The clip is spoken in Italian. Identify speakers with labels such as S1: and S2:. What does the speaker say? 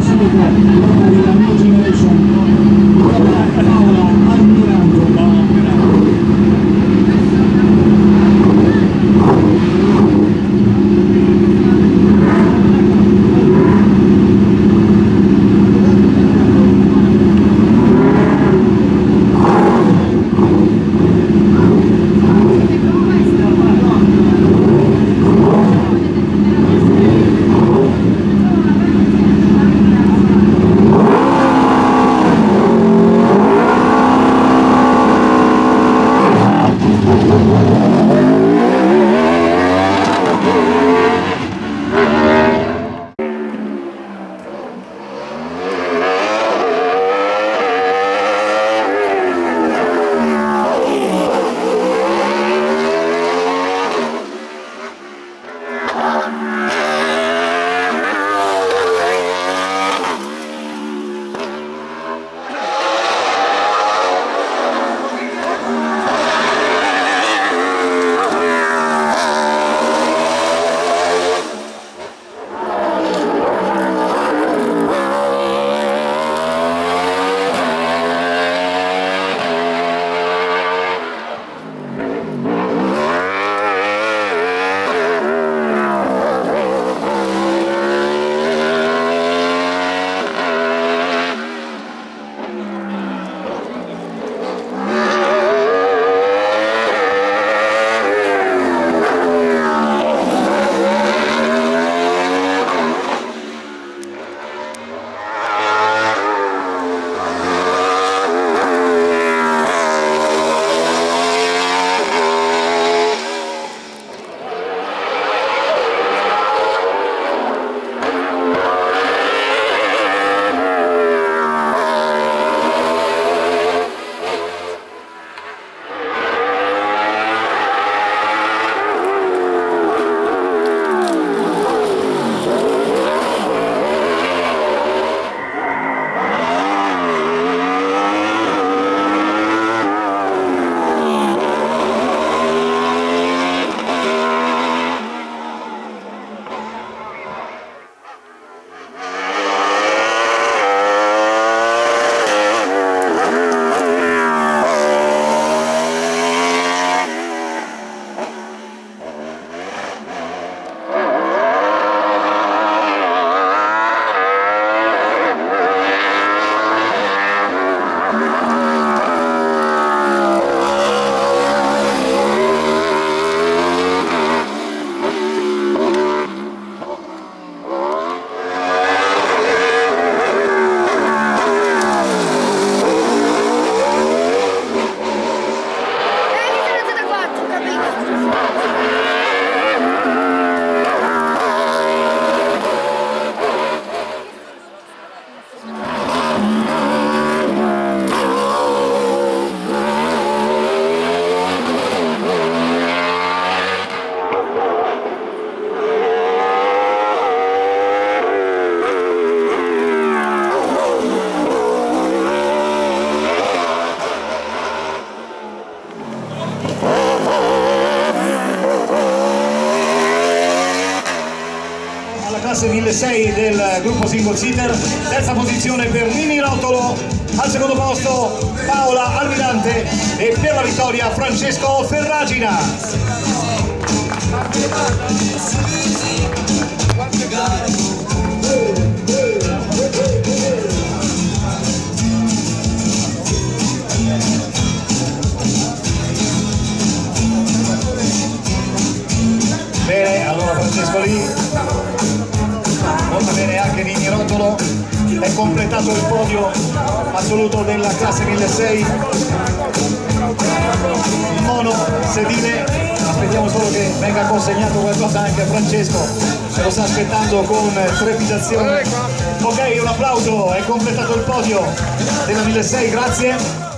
S1: subito l'opera della New Generation, Paola Antonio. Classe 1006 del gruppo single seater, terza posizione per Nini Rotolo, al secondo posto Paola Almirante. E per la vittoria Francesco Ferragina. Bene, allora Francesco lì è completato il podio assoluto della classe 1006 il mono sedile aspettiamo solo che venga consegnato qualcosa anche a Francesco lo sta aspettando con trepidazione. Ok un applauso è completato il podio della 1006 grazie